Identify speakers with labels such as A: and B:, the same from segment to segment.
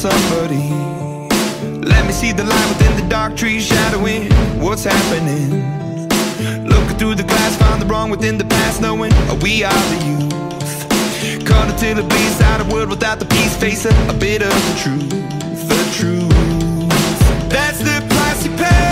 A: somebody. Let me see the light within the dark trees shadowing What's happening? Looking through the glass, find the wrong within the past Knowing we are the youth. Cut until it bleeds out of world without the peace Face a bit of the truth, the truth. That's the price you pay.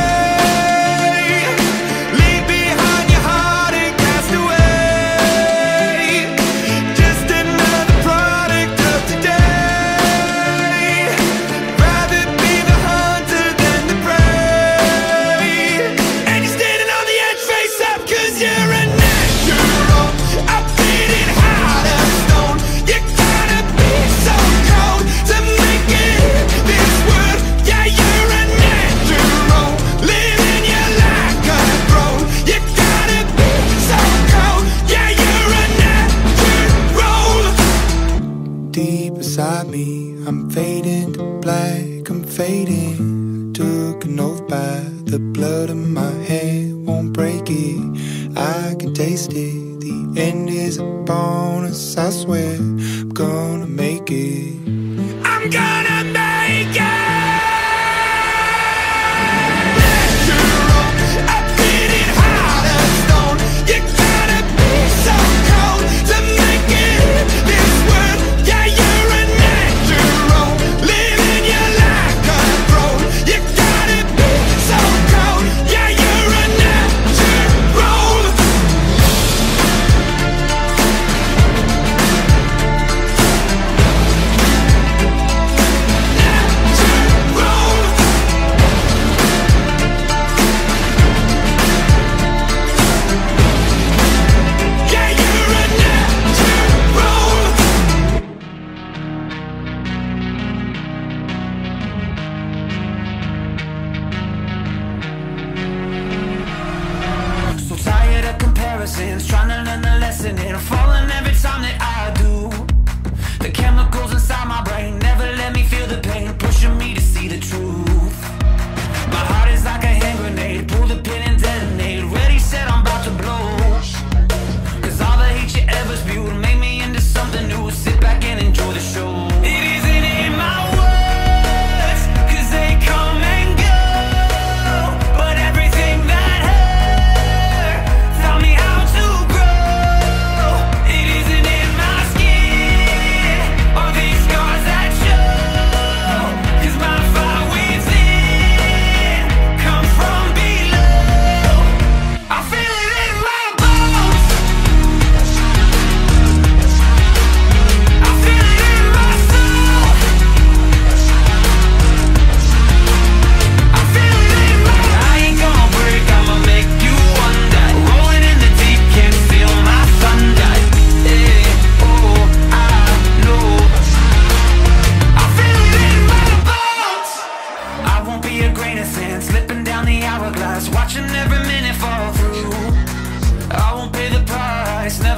A: I can taste it. The end is a bonus, I swear. I'm gonna make it. I'm gonna.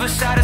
B: other side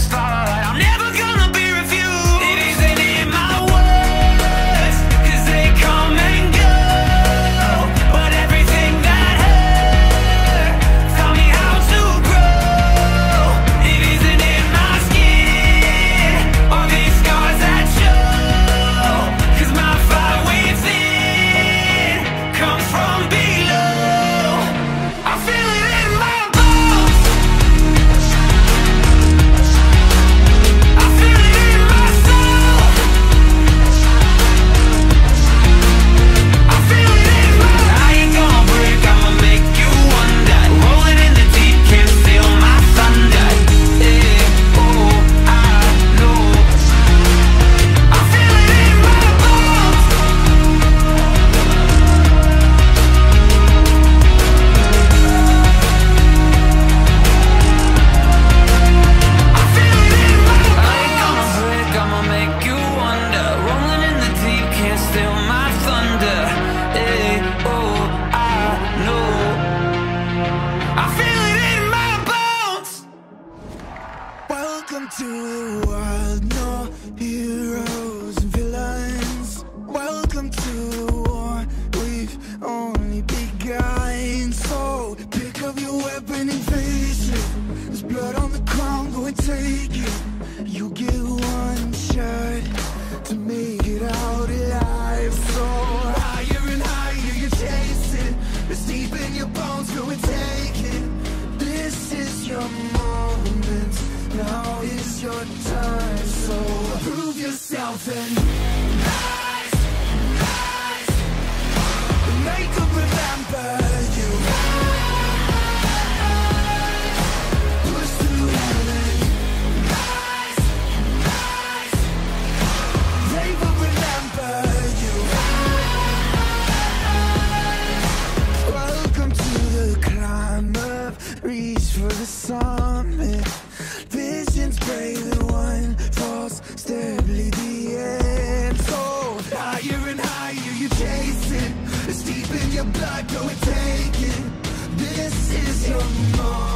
B: nothing blood, go and take it. This is your moment.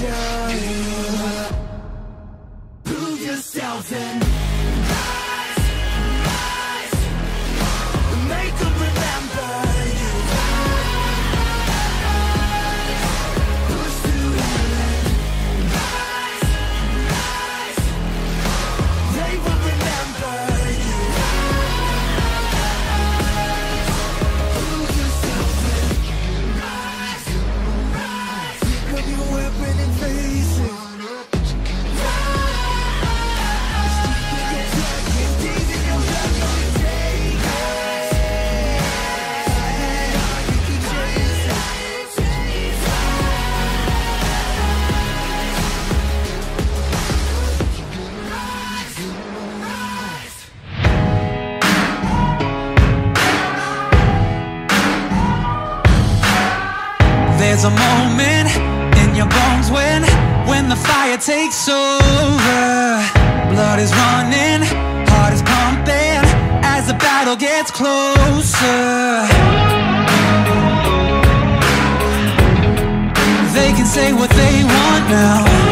B: down. Prove yourself and
C: closer. They can say what they want now.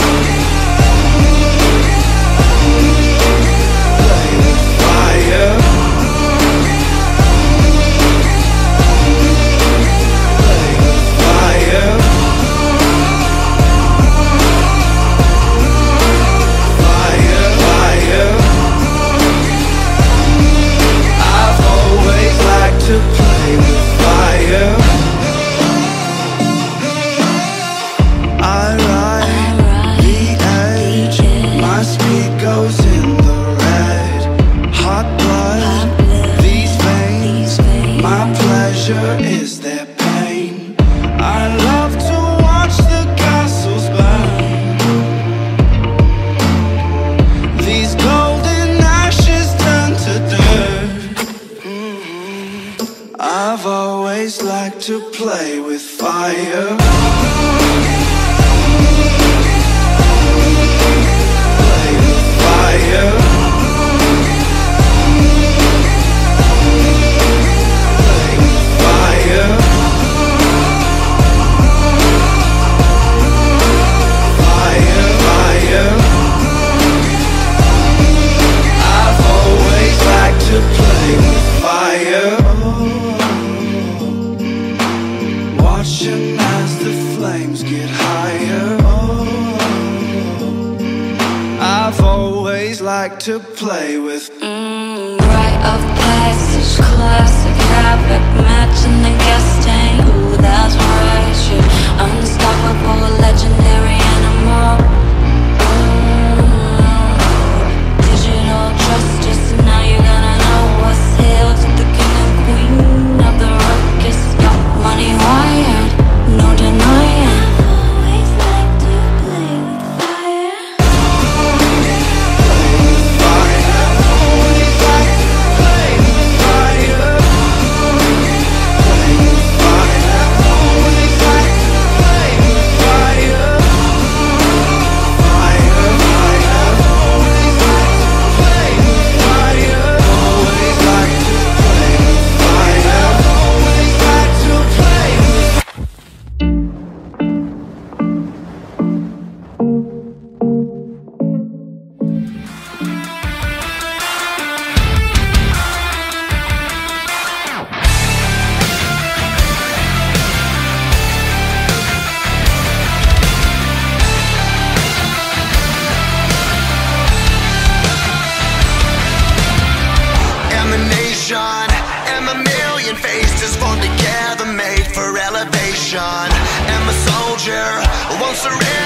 D: confusion And the million faces formed together made for elevation. And the
E: soldier won't surrender.